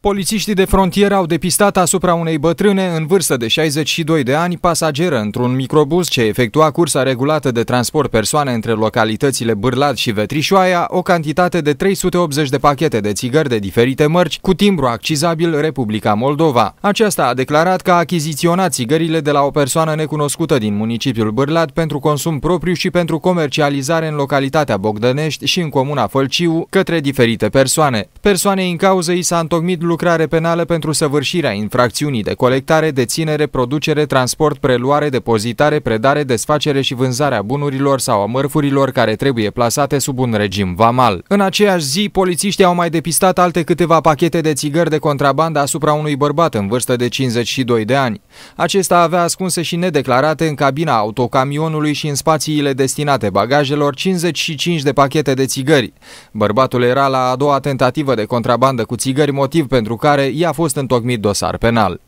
Polițiștii de frontieră au depistat asupra unei bătrâne în vârstă de 62 de ani, pasageră într-un microbuz ce efectua cursa regulată de transport persoane între localitățile Bârlad și Vetrișoaia, o cantitate de 380 de pachete de țigări de diferite mărci, cu timbru accizabil Republica Moldova. Aceasta a declarat că a achiziționat țigările de la o persoană necunoscută din municipiul Bârlad pentru consum propriu și pentru comercializare în localitatea Bogdănești și în comuna Fălciu către diferite persoane. Persoanei în cauză i s-a întocmit lucrare penală pentru săvârșirea infracțiunii de colectare, deținere, producere, transport, preluare, depozitare, predare, desfacere și vânzarea bunurilor sau a mărfurilor care trebuie plasate sub un regim vamal. În aceeași zi, polițiștii au mai depistat alte câteva pachete de țigări de contrabandă asupra unui bărbat în vârstă de 52 de ani. Acesta avea ascunse și nedeclarate în cabina autocamionului și în spațiile destinate bagajelor 55 de pachete de țigări. Bărbatul era la a doua tentativă de contrabandă cu țigări, motiv pentru care i-a fost întocmit dosar penal.